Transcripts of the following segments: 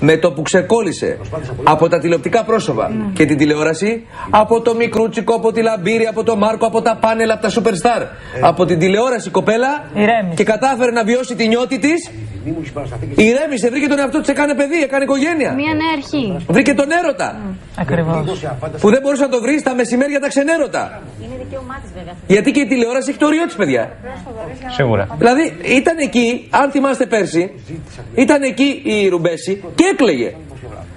με το που ξεκόλλησε από τα τηλεοπτικά πρόσωπα και την τηλεόραση, από το Μικρούτσικο, από τη Λαμπύρη, από το Μάρκο, από τα πάνελ, από τα Superstar, από την τηλεόραση κοπέλα Ηρέμησε. και κατάφερε να βιώσει τη νιώτη της. Ηρέμησε, βρήκε τον εαυτό της, έκανε παιδί, έκανε οικογένεια. Μια νέα αρχή. Βρήκε τον έρωτα. Ακριβώς. Που δεν μπορούσε να το βρεις στα μεσημέρια τα ξενέρωτα. Είναι δικαίωμά της βέβαια. Γιατί και η τηλεόραση έχει το όριό της, παιδιά. Σίγουρα. Δηλαδή ήταν εκεί, αν θυμάστε πέρσι, ήταν εκεί η Ρουμπέση και έκλαιγε.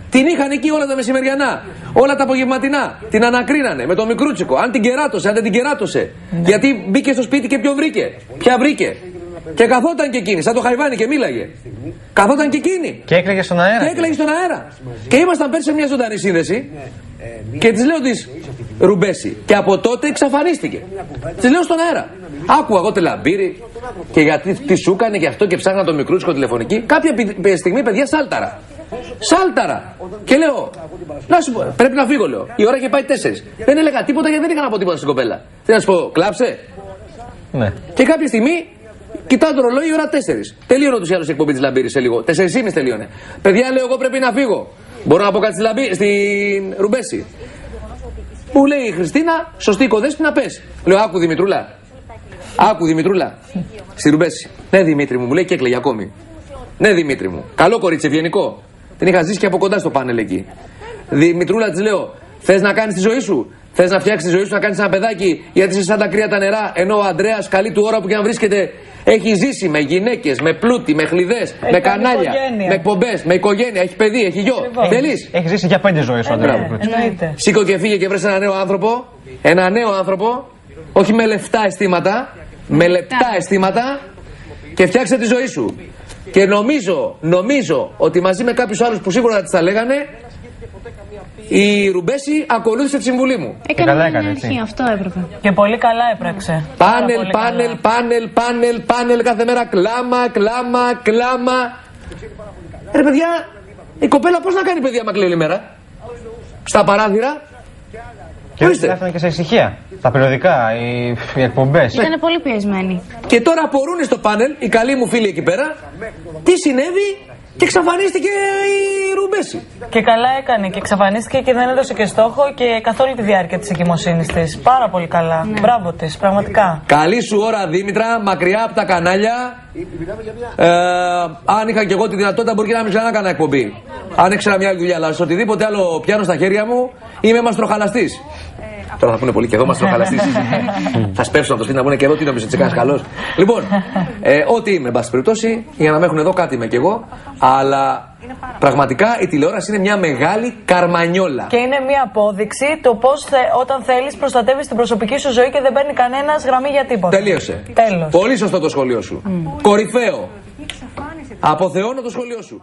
Την είχαν εκεί όλα τα μεσημεριανά, όλα τα απογευματινά. Την ανακρίνανε με το μικρούτσικο. Αν την κεράτωσε, αν δεν την κεράτωσε. Γιατί μπήκε στο σπίτι και ποιο βρήκε. Ποια βρήκε. Και καθόταν και εκείνη, σαν το χαϊβάνι και μίλαγε. Καθόταν και εκείνη. Και έκλαιγε στον αέρα. Και έκλαιγε στον αέρα. Και ήμασταν πέρσι σε μια ζωντανή σύνδεση και της λέω της Ρουμπέση. Και από τότε εξαφανίστηκε. Τη λέω στον αέρα. Άκουγα εγώ τελαμπύρι και γιατί τι σου έκανε και αυτό και ψάχνα το μικρούτσικο τηλεφωνική. Κάποια πι- στιγμή, παιδιά, σάλταρα. Σάλταρα. Και λέω, να σου πω, πρέπει να φύγω, λέω. Η ώρα είχε πάει τέσσερις. Δεν έλεγα τίποτα γιατί δεν είχα να πω τίποτα στην κοπέλα. Τι να σου πω, κλάψε; Ναι. Και κάποια στιγμή κοιτάω το ρολόι η ώρα 4. Τελείωνε ούτως ή άλλως η εκπομπή της Λαμπύρης σε λίγο. 4,5 τελείωνε. Παιδιά, λέω, εγώ πρέπει να φύγω. Μπορώ να πω κάτι στη Λαμπή, στην Ρουμπέση. Μου λέει η Χριστίνα, σωστή οικοδέσποινα πες. Λέω, άκου Δημητρούλα. Άκου Δημητρούλα. Στη Ρουμπέση. Ναι, Δημήτρη μου, μου λέει και έκλαιγε ακόμη. Ναι, Δημήτρη μου. Καλό κορίτσι, ευγενικό. Την είχα ζήσει και από κοντά στο πάνελ εκεί. Δημητρούλα της λέω, θες να κάνεις τη ζωή σου; Θες να φτιάξεις τη ζωή σου να κάνεις ένα παιδάκι γιατί είσαι σαν τα κρύα τα νερά. Ενώ ο Αντρέα, καλή του ώρα που και αν βρίσκεται, έχει ζήσει με γυναίκες, με πλούτη, με χλειδές, με κάνει κανάλια, οικογένεια. με εκπομπές, με οικογένεια, έχει παιδί, έχει γιο. Θέλει. Έχει ζήσει για πέντε ζωές ο Αντρέα Μπράβο. Μικρούτσικο. Εννοείται. Σήκω και φύγε και βρες ένα νέο άνθρωπο. Ένα νέο άνθρωπο. Όχι με λεφτά αισθήματα. Με λεπτά αισθήματα. Και φτιάξε τη ζωή σου. Και νομίζω, νομίζω ότι μαζί με κάποιους άλλους που σίγουρα θα τη τα λέγανε, η Ρουμπέση ακολούθησε τη συμβουλή μου. Έκανε καλά μια νέα έκανες, έτσι. αρχή, αυτό έπρεπε. Και πολύ καλά έπραξε. Πάρα Πάνελ, πολύ πάνελ, καλά. πάνελ, πάνελ, πάνελ κάθε μέρα. Κλάμα, κλάμα, κλάμα. Ρε παιδιά, η κοπέλα πώς να κάνει παιδιά άμα κλαίει όλη μέρα; Στα παράθυρα. Και Ορίστε. δεν έφτανε και σε ησυχία. Τα περιοδικά, οι, οι εκπομπές. Ήταν πολύ πιεσμένη. Και τώρα απορούν στο πάνελ οι καλοί μου φίλοι εκεί πέρα τι συνέβη; Και εξαφανίστηκε η Ρουμπέση. Και καλά έκανε και εξαφανίστηκε και δεν έδωσε και στόχο και καθ' όλη τη διάρκεια της εγκυμοσύνης της. Πάρα πολύ καλά. Μπράβο της, πραγματικά. Καλή σου ώρα Δήμητρα, μακριά από τα κανάλια. Ε, αν είχα και εγώ τη δυνατότητα, μπορεί και να μην ξανά έκανα εκπομπή. Αν ήξερα μια άλλη δουλειά, αλλά σε οτιδήποτε άλλο πιάνω στα χέρια μου, είμαι μαστροχαλαστής. Τώρα θα πούνε πολύ και εδώ μαστροχαλαστή. θα σπεύσω από το σπίτι να πούνε και εδώ τι νομίζω, τσεκάς καλό. λοιπόν, ε, ό,τι είμαι, εν πάση περιπτώσει, για να με έχουν εδώ κάτι είμαι κι εγώ. Αλλά πραγματικά η τηλεόραση είναι μια μεγάλη καρμανιόλα. Και είναι μια απόδειξη το πώς όταν θέλεις προστατεύεις την προσωπική σου ζωή και δεν παίρνει κανένας γραμμή για τίποτα. Τελείωσε. Τέλος. Πολύ σωστό το σχολείο σου. Κορυφαίο. Αποθεώνω το σχολείο σου.